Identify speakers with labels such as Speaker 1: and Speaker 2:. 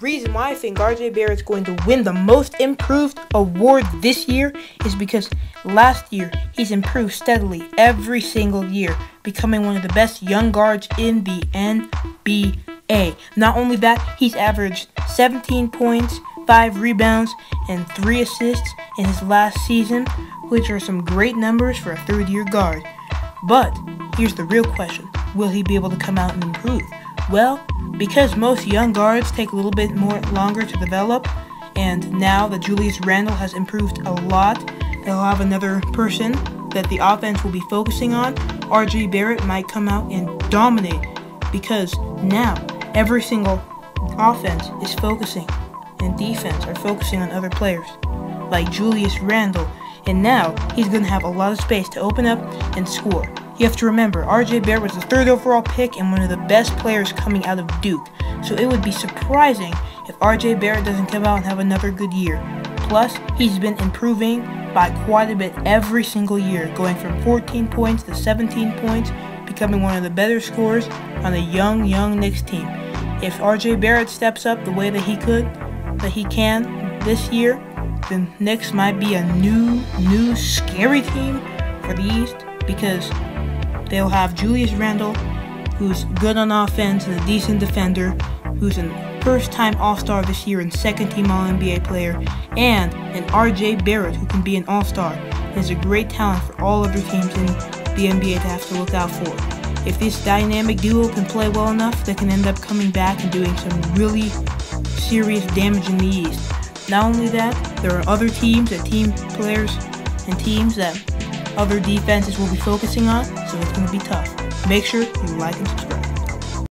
Speaker 1: reason why I think RJ Barrett's going to win the most improved award this year is because last year he's improved steadily every single year, becoming one of the best young guards in the NBA. Not only that, he's averaged 17 points, 5 rebounds, and 3 assists in his last season, which are some great numbers for a third year guard. But here's the real question will he be able to come out and improve? Well, because most young guards take a little bit more longer to develop, and now that Julius Randle has improved a lot, they'll have another person that the offense will be focusing on. RJ Barrett might come out and dominate because now every single offense is focusing and defense are focusing on other players like Julius Randle, and now he's going to have a lot of space to open up and score. You have to remember, RJ Barrett was the third overall pick and one of the best players coming out of Duke, so it would be surprising if RJ Barrett doesn't come out and have another good year. Plus, he's been improving by quite a bit every single year, going from 14 points to 17 points, becoming one of the better scorers on a young, young Knicks team. If RJ Barrett steps up the way that he could, that he can this year, the Knicks might be a new, new scary team for the East because They'll have Julius Randle, who's good on offense and a decent defender, who's a first time All Star this year and second team All NBA player, and an RJ Barrett, who can be an All Star and is a great talent for all other teams in the NBA to have to look out for. If this dynamic duo can play well enough, they can end up coming back and doing some really serious damage in the East. Not only that, there are other teams and team players and teams that other defenses will be focusing on, so it's going to be tough. Make sure you like and subscribe.